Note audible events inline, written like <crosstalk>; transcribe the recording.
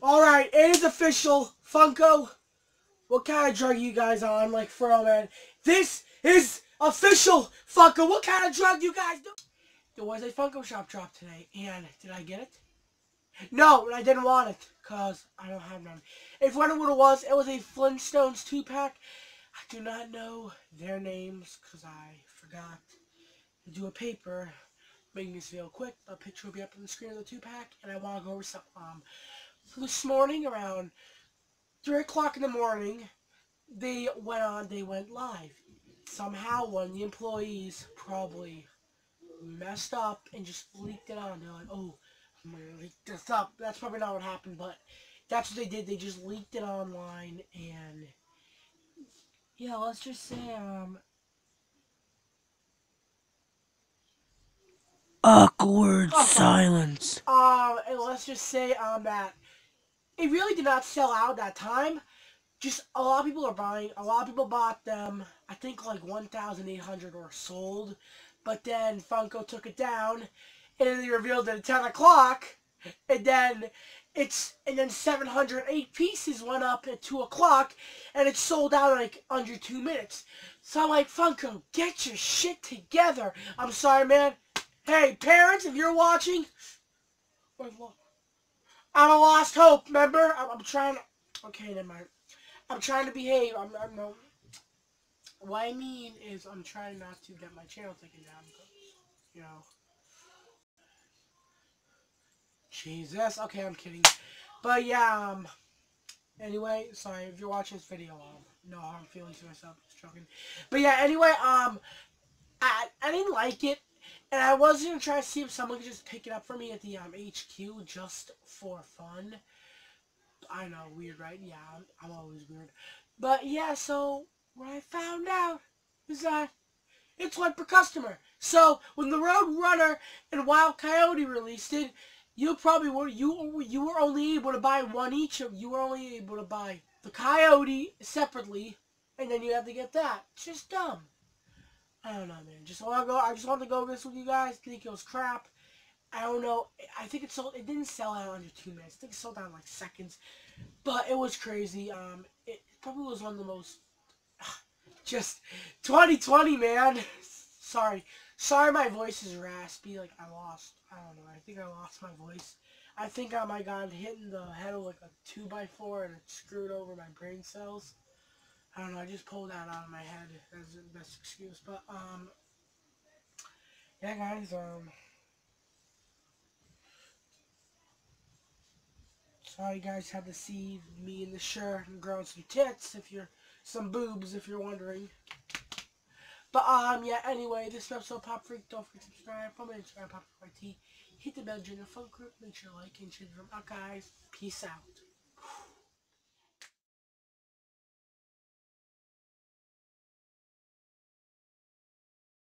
Alright, it is official. Funko, what kind of drug you guys on? Like, for real, man. This is official. Funko, what kind of drug you guys do? There was a Funko Shop drop today, and did I get it? No, I didn't want it, because I don't have none. If you wonder what it was, it was a Flintstones 2-pack. I do not know their names, because I forgot to do a paper making this video quick. A picture will be up on the screen of the 2-pack, and I want to go over some, um, this morning around 3 o'clock in the morning, they went on, they went live. Somehow one of the employees probably messed up and just leaked it on. They're like, oh, I'm going to leak this up. That's probably not what happened, but that's what they did. They just leaked it online and, yeah, let's just say, um, Awkward silence. Um, and let's just say um that it really did not sell out that time. Just a lot of people are buying. A lot of people bought them. I think like 1,800 were sold, but then Funko took it down, and then they revealed it at 10 o'clock, and then it's and then 708 pieces went up at 2 o'clock, and it sold out like under two minutes. So I'm like, Funko, get your shit together. I'm sorry, man. Hey, parents, if you're watching, I'm a lost hope, remember? I'm, I'm trying to... Okay, never mind. I'm trying to behave. I'm, I'm no... What I mean is I'm trying not to get my channel taken down. You know. Jesus. Okay, I'm kidding. But yeah, um... Anyway, sorry, if you're watching this video, um, no harm feelings to myself, just joking. But yeah, anyway, um, I, I didn't like it. And I was going to try to see if someone could just pick it up for me at the um, HQ just for fun. I know, weird, right? Yeah, I'm, I'm always weird. But yeah, so what I found out is that it's one per customer. So when the Road Runner and Wild Coyote released it, you probably were you you were only able to buy one each of you were only able to buy the Coyote separately, and then you have to get that. It's just dumb. I don't know, man. Just want to go. I just want to go this with you guys. Think it was crap. I don't know. I think it sold. It didn't sell out under two minutes. I think it sold out in like seconds. But it was crazy. Um, it probably was one of the most. <sighs> Just 2020, man. <laughs> Sorry, sorry. My voice is raspy. Like I lost. I don't know. I think I lost my voice. I think I might got hit in the head of like a two by four and it screwed over my brain cells. I don't know, I just pulled that out of my head as the best excuse. But, um, yeah, guys, um, sorry you guys had to see me in the shirt and growing some tits, if you're, some boobs, if you're wondering. But, um, yeah, anyway, this episode Pop Freak, don't forget to subscribe, follow me on Instagram, Pop Freak hit the bell, join the fun group, make sure to like and share them out, guys. Peace out.